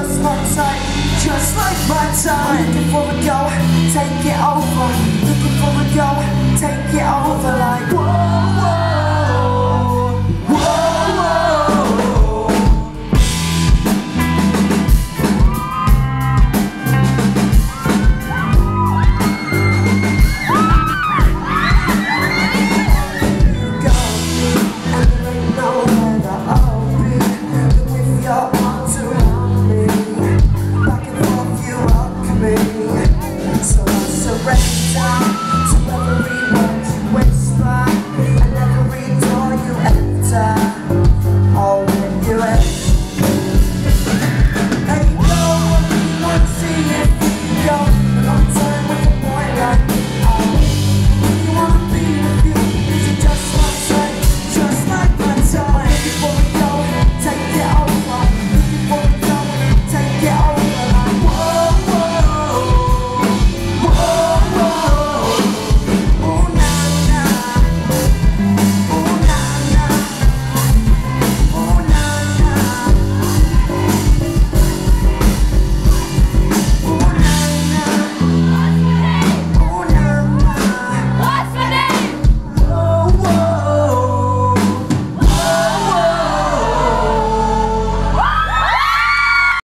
just my just like my time. Looking for a go, now.